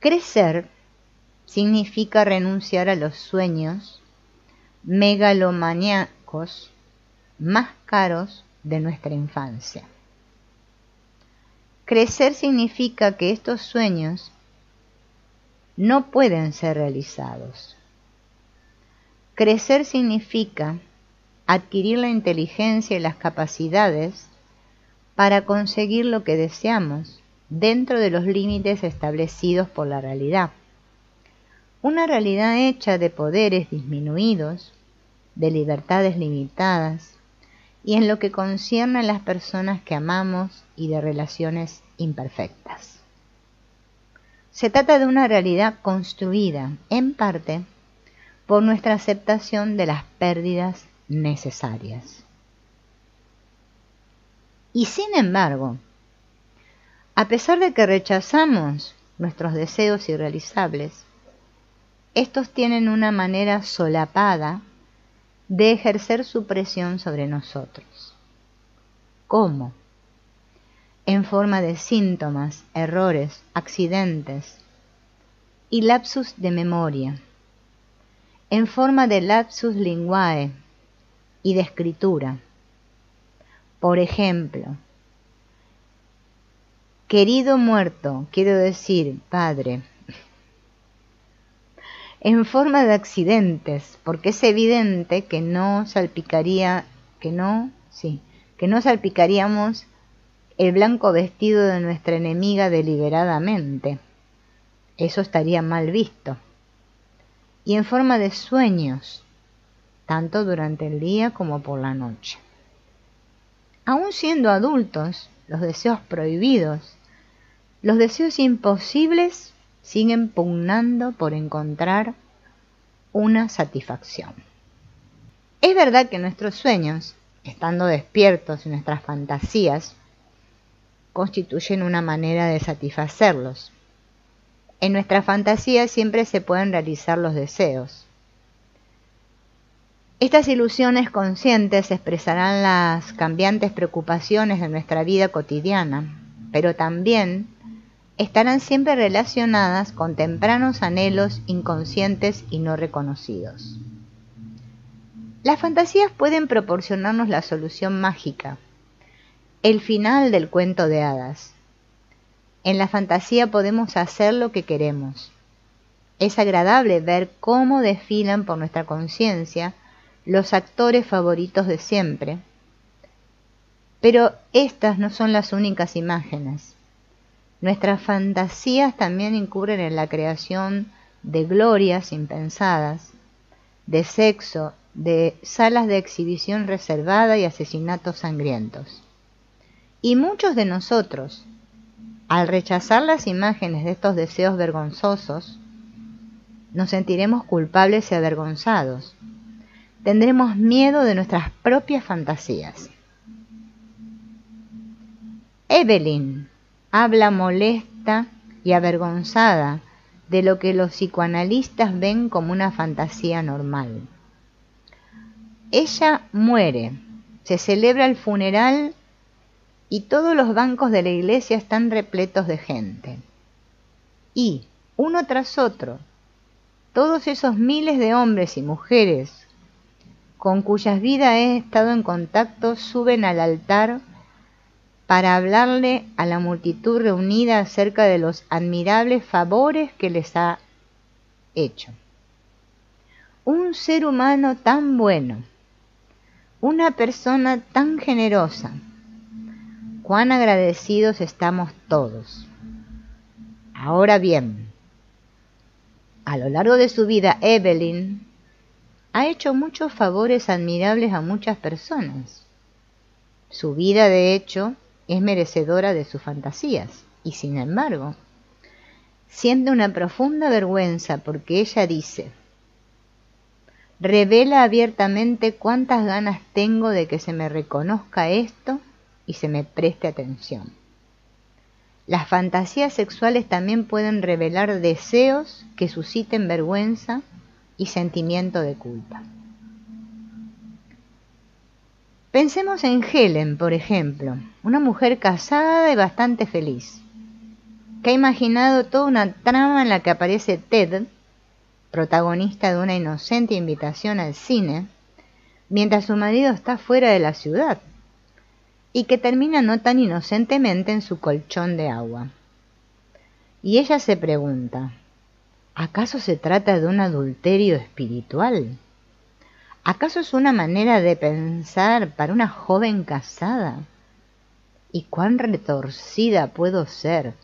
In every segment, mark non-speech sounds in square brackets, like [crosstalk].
Crecer significa renunciar a los sueños megalomaníacos más caros de nuestra infancia. Crecer significa que estos sueños no pueden ser realizados. Crecer significa adquirir la inteligencia y las capacidades para conseguir lo que deseamos dentro de los límites establecidos por la realidad. Una realidad hecha de poderes disminuidos, de libertades limitadas y en lo que concierne a las personas que amamos y de relaciones imperfectas. Se trata de una realidad construida, en parte, por nuestra aceptación de las pérdidas necesarias. Y sin embargo, a pesar de que rechazamos nuestros deseos irrealizables, estos tienen una manera solapada de ejercer su presión sobre nosotros. ¿Cómo? En forma de síntomas, errores, accidentes y lapsus de memoria, en forma de lapsus linguae y de escritura. Por ejemplo, querido muerto, quiero decir, padre, en forma de accidentes, porque es evidente que no salpicaría, que no, sí, que no salpicaríamos el blanco vestido de nuestra enemiga deliberadamente. Eso estaría mal visto. Y en forma de sueños, tanto durante el día como por la noche. Aún siendo adultos, los deseos prohibidos, los deseos imposibles siguen pugnando por encontrar una satisfacción. Es verdad que nuestros sueños, estando despiertos nuestras fantasías, constituyen una manera de satisfacerlos. En nuestras fantasías siempre se pueden realizar los deseos. Estas ilusiones conscientes expresarán las cambiantes preocupaciones de nuestra vida cotidiana, pero también estarán siempre relacionadas con tempranos anhelos inconscientes y no reconocidos. Las fantasías pueden proporcionarnos la solución mágica, el final del cuento de hadas. En la fantasía podemos hacer lo que queremos. Es agradable ver cómo desfilan por nuestra conciencia los actores favoritos de siempre. Pero estas no son las únicas imágenes. Nuestras fantasías también incurren en la creación de glorias impensadas, de sexo, de salas de exhibición reservada y asesinatos sangrientos. Y muchos de nosotros, al rechazar las imágenes de estos deseos vergonzosos, nos sentiremos culpables y avergonzados. Tendremos miedo de nuestras propias fantasías. Evelyn habla molesta y avergonzada de lo que los psicoanalistas ven como una fantasía normal. Ella muere, se celebra el funeral y todos los bancos de la iglesia están repletos de gente. Y, uno tras otro, todos esos miles de hombres y mujeres con cuyas vidas he estado en contacto suben al altar para hablarle a la multitud reunida acerca de los admirables favores que les ha hecho. Un ser humano tan bueno, una persona tan generosa, cuán agradecidos estamos todos. Ahora bien, a lo largo de su vida, Evelyn ha hecho muchos favores admirables a muchas personas. Su vida, de hecho, es merecedora de sus fantasías, y sin embargo, siente una profunda vergüenza porque ella dice, revela abiertamente cuántas ganas tengo de que se me reconozca esto y se me preste atención. Las fantasías sexuales también pueden revelar deseos que susciten vergüenza y sentimiento de culpa. Pensemos en Helen, por ejemplo, una mujer casada y bastante feliz. que ha imaginado toda una trama en la que aparece Ted, protagonista de una inocente invitación al cine, mientras su marido está fuera de la ciudad, y que termina no tan inocentemente en su colchón de agua. Y ella se pregunta, ¿acaso se trata de un adulterio espiritual? ¿Acaso es una manera de pensar para una joven casada? ¿Y cuán retorcida puedo ser?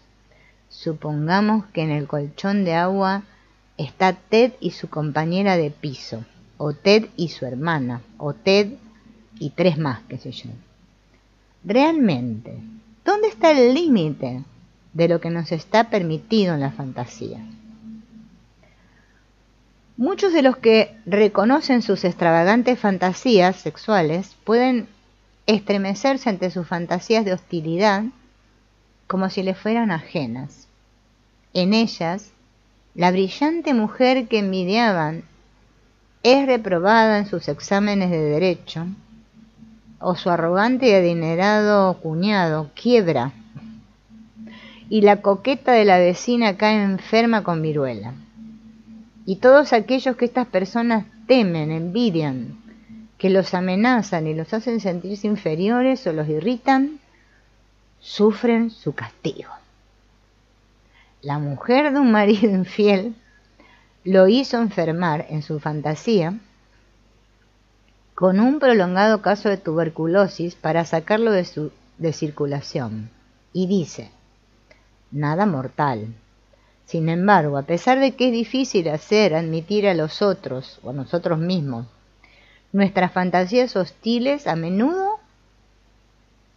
Supongamos que en el colchón de agua está Ted y su compañera de piso, o Ted y su hermana, o Ted y tres más, qué sé yo. Realmente, ¿dónde está el límite de lo que nos está permitido en la fantasía? Muchos de los que reconocen sus extravagantes fantasías sexuales pueden estremecerse ante sus fantasías de hostilidad como si le fueran ajenas. En ellas, la brillante mujer que envidiaban es reprobada en sus exámenes de derecho, o su arrogante y adinerado cuñado quiebra, y la coqueta de la vecina cae enferma con viruela. Y todos aquellos que estas personas temen, envidian, que los amenazan y los hacen sentirse inferiores o los irritan, sufren su castigo. La mujer de un marido infiel lo hizo enfermar en su fantasía con un prolongado caso de tuberculosis para sacarlo de, su, de circulación. Y dice, nada mortal, sin embargo, a pesar de que es difícil hacer admitir a los otros o a nosotros mismos nuestras fantasías hostiles, a menudo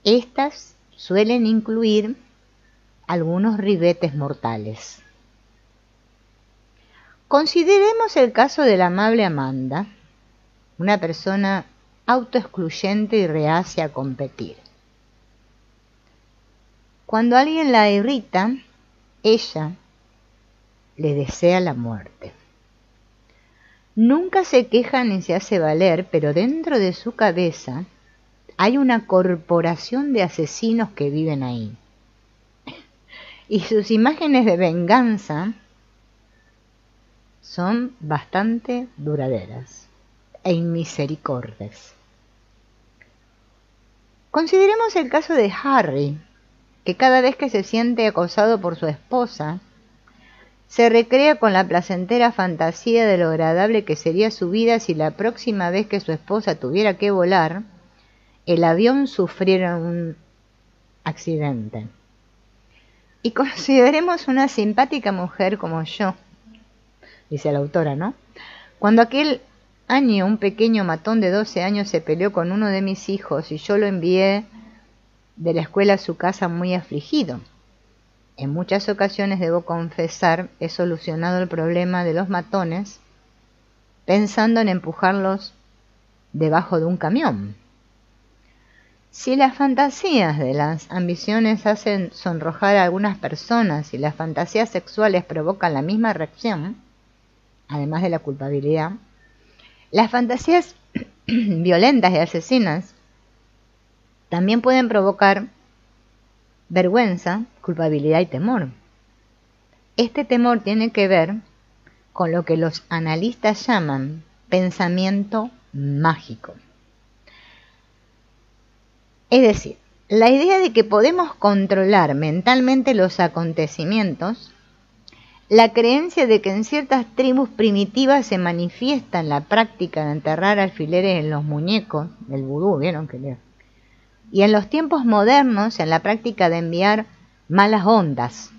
estas suelen incluir algunos ribetes mortales. Consideremos el caso de la amable Amanda, una persona autoexcluyente y reacia a competir. Cuando alguien la irrita, ella le desea la muerte. Nunca se queja ni se hace valer, pero dentro de su cabeza hay una corporación de asesinos que viven ahí. Y sus imágenes de venganza son bastante duraderas e inmisericordes. Consideremos el caso de Harry, que cada vez que se siente acosado por su esposa, se recrea con la placentera fantasía de lo agradable que sería su vida si la próxima vez que su esposa tuviera que volar, el avión sufriera un accidente. Y consideremos una simpática mujer como yo, dice la autora, ¿no? Cuando aquel año un pequeño matón de 12 años se peleó con uno de mis hijos y yo lo envié de la escuela a su casa muy afligido. En muchas ocasiones, debo confesar, he solucionado el problema de los matones pensando en empujarlos debajo de un camión. Si las fantasías de las ambiciones hacen sonrojar a algunas personas y las fantasías sexuales provocan la misma reacción, además de la culpabilidad, las fantasías [clears throat] violentas y asesinas también pueden provocar vergüenza, culpabilidad y temor. Este temor tiene que ver con lo que los analistas llaman pensamiento mágico. Es decir, la idea de que podemos controlar mentalmente los acontecimientos, la creencia de que en ciertas tribus primitivas se manifiesta en la práctica de enterrar alfileres en los muñecos del vudú, ¿vieron que y en los tiempos modernos en la práctica de enviar malas ondas,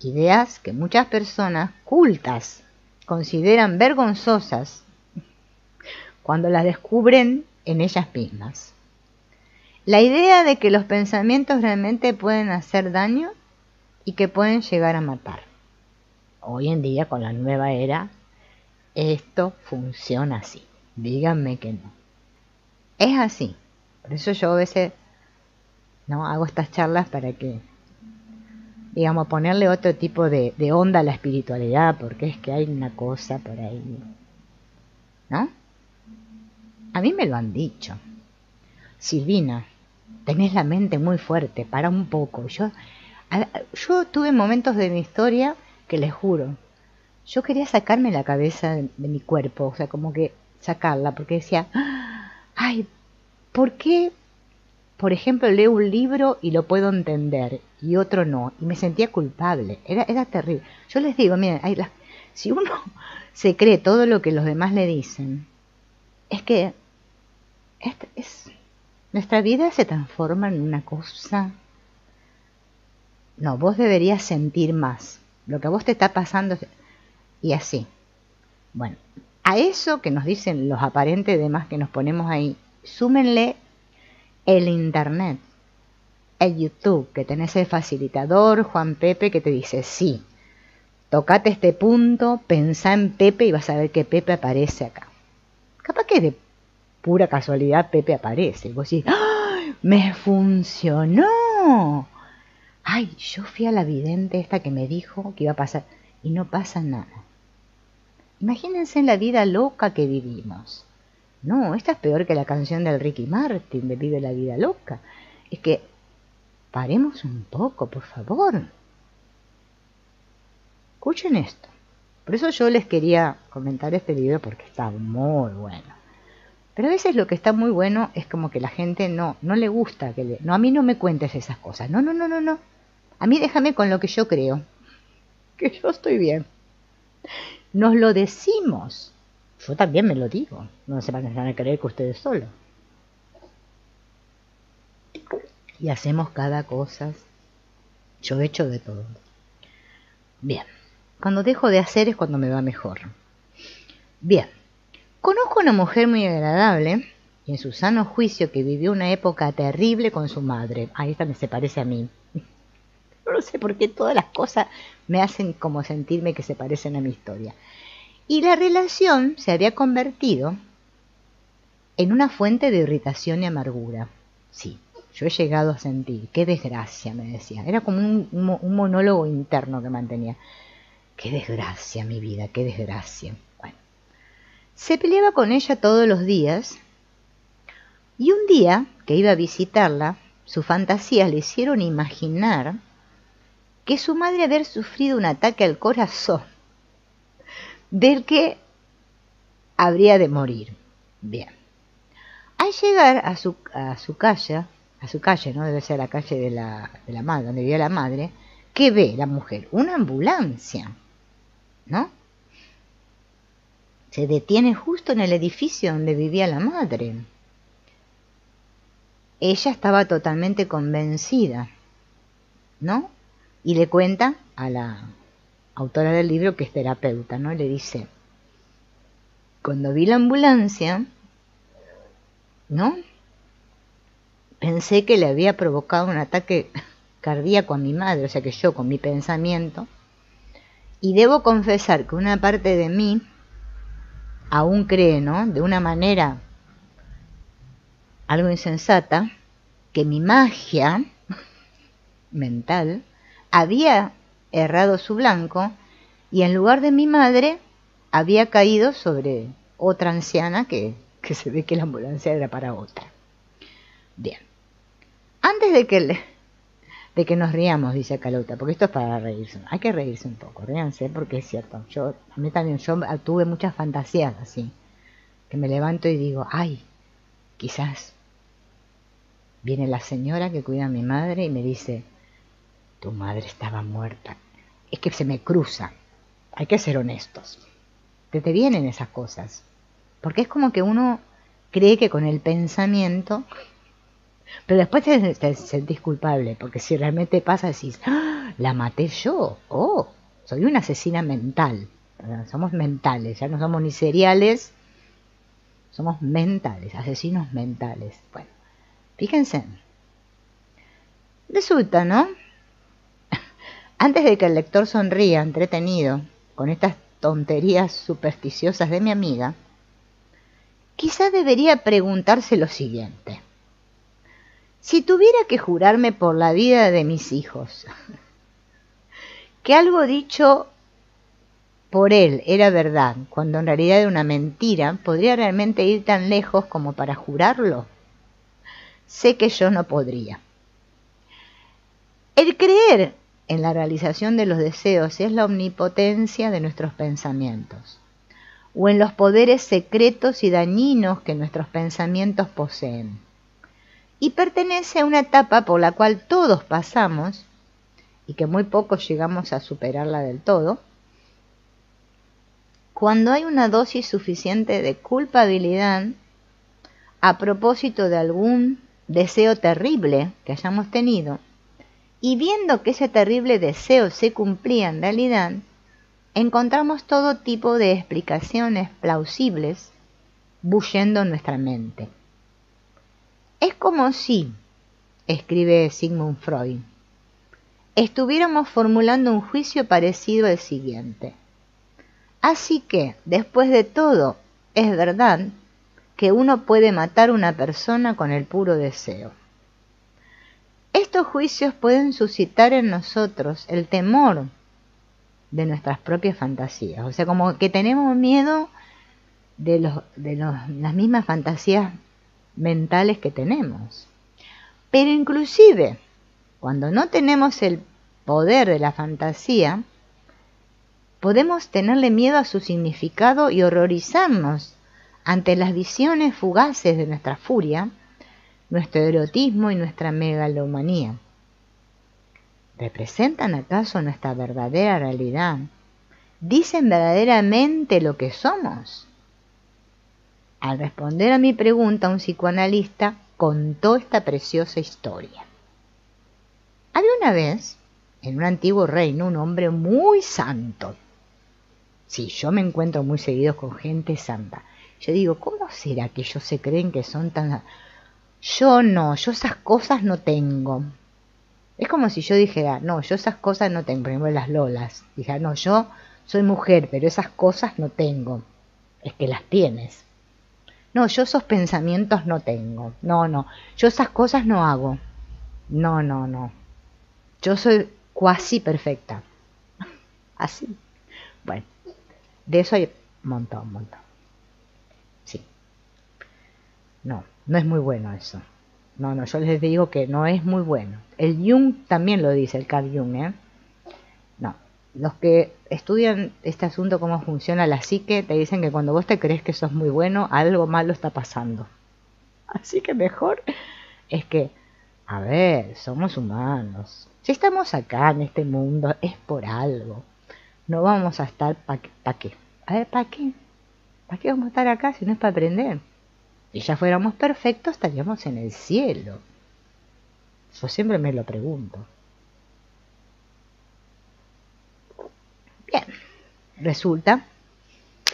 ideas que muchas personas cultas consideran vergonzosas cuando las descubren en ellas mismas. La idea de que los pensamientos realmente pueden hacer daño y que pueden llegar a matar. Hoy en día, con la nueva era, esto funciona así. Díganme que no. Es así. Por eso yo a veces ¿no? hago estas charlas para que, digamos, ponerle otro tipo de, de onda a la espiritualidad, porque es que hay una cosa por ahí, ¿no? A mí me lo han dicho. Silvina, tenés la mente muy fuerte, para un poco. Yo Yo tuve momentos de mi historia que les juro, yo quería sacarme la cabeza de, mi cuerpo, o sea, como que sacarla, porque decía, ay, ¿por qué, por ejemplo, leo un libro y lo puedo entender y otro no? Y me sentía culpable, era, terrible. Yo les digo, miren, si uno [laughs] se cree todo lo que los demás le dicen, es que es, nuestra vida se transforma en una cosa... No, vos deberías sentir más. Lo que a vos te está pasando y así. Bueno, a eso que nos dicen los aparentes demás que nos ponemos ahí, súmenle el Internet, el YouTube, que tenés el facilitador Juan Pepe que te dice, sí, tocate este punto, pensá en Pepe y vas a ver que Pepe aparece acá. Capaz que de pura casualidad Pepe aparece. Y vos decís, ¡Ay, me funcionó. Ay, yo fui a la vidente esta que me dijo que iba a pasar y no pasa nada. Imagínense la vida loca que vivimos. No, esta es peor que la canción del Ricky Martin de Vive la vida loca. Es que paremos un poco, por favor. Escuchen esto. Por eso yo les quería comentar este video porque está muy bueno. Pero a veces lo que está muy bueno es como que la gente no, no le gusta que le, no, a mí no me cuentes esas cosas. No, no, no, no, no. A mí déjame con lo que yo creo. [laughs] Que yo estoy bien. Nos lo decimos. Yo también me lo digo. No se van a creer que ustedes solo. Y hacemos cada cosa. Yo he hecho de todo. Bien. Cuando dejo de hacer es cuando me va mejor. Bien. Conozco una mujer muy agradable y en su sano juicio que vivió una época terrible con su madre. Ahí esta me se parece a mí. [laughs] No sé por qué todas las cosas me hacen como sentirme que se parecen a mi historia. Y la relación se había convertido en una fuente de irritación y amargura. Sí, yo he llegado a sentir, qué desgracia, me decía. Era como un, monólogo interno que mantenía. Qué desgracia mi vida, qué desgracia. Se peleaba con ella todos los días y un día que iba a visitarla, sus fantasías le hicieron imaginar que su madre había sufrido un ataque al corazón del que habría de morir. Bien. Al llegar a su, a su calle, a su calle, ¿no? Debe ser la calle de la, de la madre, donde vivía la madre, ¿qué ve la mujer? Una ambulancia, ¿no? se detiene justo en el edificio donde vivía la madre. Ella estaba totalmente convencida, ¿no? Y le cuenta a la autora del libro que es terapeuta, ¿no? le dice, cuando vi la ambulancia, ¿no? Pensé que le había provocado un ataque cardíaco a mi madre, o sea que yo con mi pensamiento, y debo confesar que una parte de mí aún cree, ¿no? De una manera algo insensata, que mi magia [laughs] mental había errado su blanco y en lugar de mi madre había caído sobre otra anciana que, que se ve que la ambulancia era para otra. Bien. Antes de que le, de que nos riamos, dice Calota, porque esto es para reírse. Hay que reírse un poco, ríanse, porque es cierto. Yo, a mí también, yo tuve muchas fantasías así, que me levanto y digo, ay, quizás viene la señora que cuida a mi madre y me dice, tu madre estaba muerta. Es que se me cruza. Hay que ser honestos. Te te vienen esas cosas. Porque es como que uno cree que con el pensamiento pero después te, sentís culpable, porque si realmente pasa, decís, ¡Ah! la maté yo, oh, soy una asesina mental. Somos mentales, ya no somos ni seriales, somos mentales, asesinos mentales. Bueno, fíjense. Resulta, ¿no? Antes de que el lector sonría entretenido con estas tonterías supersticiosas de mi amiga, quizá debería preguntarse lo siguiente. Si tuviera que jurarme por la vida de mis hijos, [laughs] que algo dicho por él era verdad, cuando en realidad era una mentira, ¿podría realmente ir tan lejos como para jurarlo? Sé que yo no podría. El creer en la realización de los deseos es la omnipotencia de nuestros pensamientos, o en los poderes secretos y dañinos que nuestros pensamientos poseen, y pertenece a una etapa por la cual todos pasamos, y que muy pocos llegamos a superarla del todo, cuando hay una dosis suficiente de culpabilidad a propósito de algún deseo terrible que hayamos tenido, y viendo que ese terrible deseo se cumplía en realidad, encontramos todo tipo de explicaciones plausibles bullendo en nuestra mente. Es como si, escribe Sigmund Freud, estuviéramos formulando un juicio parecido al siguiente. Así que, después de todo, es verdad que uno puede matar a una persona con el puro deseo. Estos juicios pueden suscitar en nosotros el temor de nuestras propias fantasías. O sea, como que tenemos miedo de, las mismas fantasías mentales que tenemos. Pero inclusive, cuando no tenemos el poder de la fantasía, podemos tenerle miedo a su significado y horrorizarnos ante las visiones fugaces de nuestra furia, nuestro erotismo y nuestra megalomanía. ¿Representan acaso nuestra verdadera realidad? ¿Dicen verdaderamente lo que somos? Al responder a mi pregunta, un psicoanalista contó esta preciosa historia. Había una vez, en un antiguo reino, un hombre muy santo, Sí, yo me encuentro muy seguido con gente santa. Yo digo, ¿cómo será que ellos se creen que son tan... Yo no, yo esas cosas no tengo. Es como si yo dijera, no, yo esas cosas no tengo, por ejemplo las lolas. Dije, no, yo soy mujer, pero esas cosas no tengo. Es que las tienes. No, yo esos pensamientos no tengo. No, no, yo esas cosas no hago. No, no, no. Yo soy cuasi perfecta. [laughs] Así. Bueno. De eso hay un montón, un montón. Sí. No, no es muy bueno eso. No, no, yo les digo que no es muy bueno. El Jung también lo dice, el Carl Jung, ¿eh? No, los que estudian este asunto, cómo funciona la psique, te dicen que cuando vos te crees que sos muy bueno, algo malo está pasando. Así que mejor es que, a ver, somos humanos. Si estamos acá en este mundo es por algo no vamos a estar para pa qué. A ver, ¿para qué? ¿Para qué vamos a estar acá si no es para aprender? Si ya fuéramos perfectos, estaríamos en el cielo. Yo siempre me lo pregunto. Bien, resulta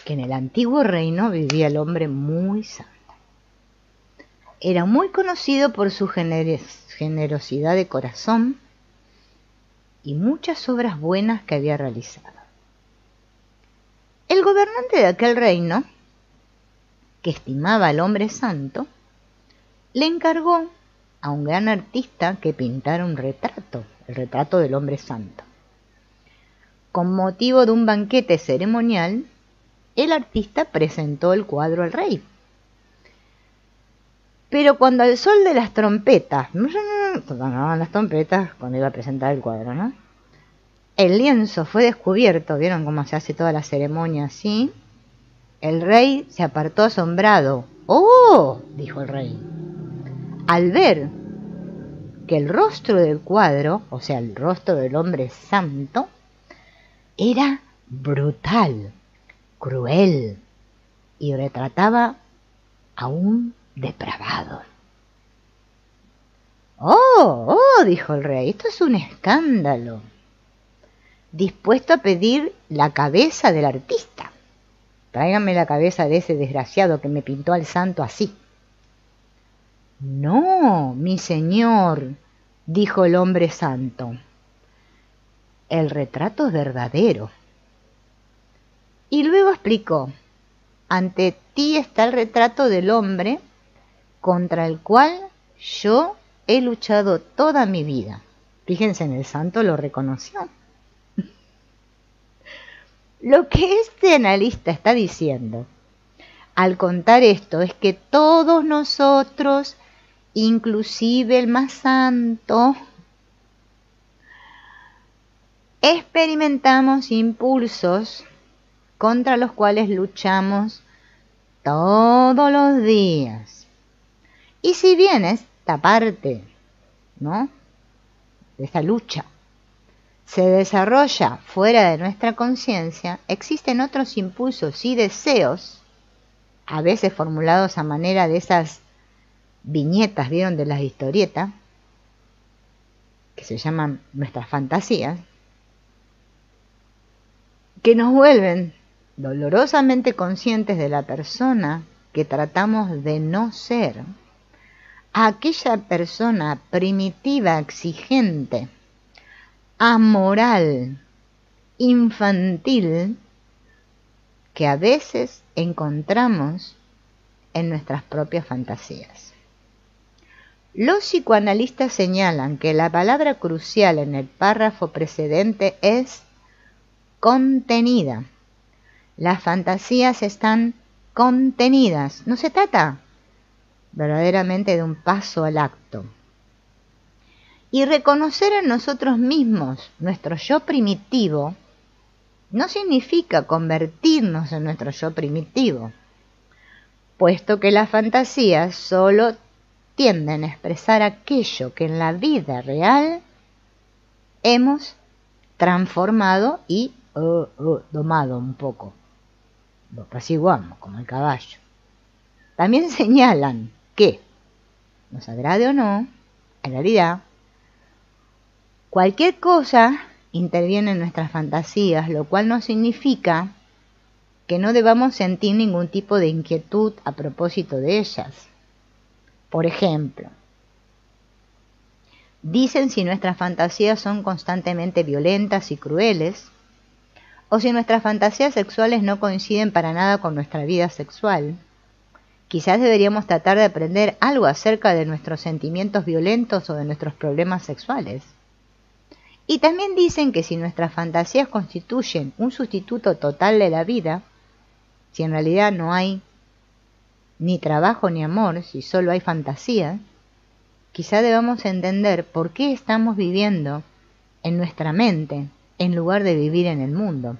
que en el antiguo reino vivía el hombre muy santo. Era muy conocido por su generosidad de corazón y muchas obras buenas que había realizado. El gobernante de aquel reino, que estimaba al hombre santo, le encargó a un gran artista que pintara un retrato, el retrato del hombre santo. Con motivo de un banquete ceremonial, el artista presentó el cuadro al rey. Pero cuando al sol de las trompetas, no, las trompetas cuando iba a presentar el cuadro, ¿no? El lienzo fue descubierto, vieron cómo se hace toda la ceremonia así. El rey se apartó asombrado. ¡Oh! dijo el rey. Al ver que el rostro del cuadro, o sea, el rostro del hombre santo, era brutal, cruel y retrataba a un depravado. ¡Oh! ¡Oh! dijo el rey, esto es un escándalo dispuesto a pedir la cabeza del artista. Tráiganme la cabeza de ese desgraciado que me pintó al santo así. No, mi señor, dijo el hombre santo. El retrato es verdadero. Y luego explicó, ante ti está el retrato del hombre contra el cual yo he luchado toda mi vida. Fíjense, en el santo lo reconoció. Lo que este analista está diciendo al contar esto es que todos nosotros, inclusive el más santo, experimentamos impulsos contra los cuales luchamos todos los días. Y si bien esta parte, ¿no? De esta lucha se desarrolla fuera de nuestra conciencia, existen otros impulsos y deseos, a veces formulados a manera de esas viñetas, ¿vieron? De las historietas, que se llaman nuestras fantasías, que nos vuelven dolorosamente conscientes de la persona que tratamos de no ser, aquella persona primitiva, exigente, amoral, infantil, que a veces encontramos en nuestras propias fantasías. Los psicoanalistas señalan que la palabra crucial en el párrafo precedente es contenida. Las fantasías están contenidas. No se trata verdaderamente de un paso al acto. Y reconocer en nosotros mismos nuestro yo primitivo no significa convertirnos en nuestro yo primitivo, puesto que las fantasías solo tienden a expresar aquello que en la vida real hemos transformado y uh, uh, domado un poco. Lo apaciguamos como el caballo. También señalan que, nos agrade o no, en realidad, cualquier cosa interviene en nuestras fantasías, lo cual no significa que no debamos sentir ningún tipo de inquietud a propósito de ellas. Por ejemplo, dicen si nuestras fantasías son constantemente violentas y crueles, o si nuestras fantasías sexuales no coinciden para nada con nuestra vida sexual. Quizás deberíamos tratar de aprender algo acerca de nuestros sentimientos violentos o de nuestros problemas sexuales. Y también dicen que si nuestras fantasías constituyen un sustituto total de la vida, si en realidad no hay ni trabajo ni amor, si solo hay fantasía, quizá debamos entender por qué estamos viviendo en nuestra mente en lugar de vivir en el mundo.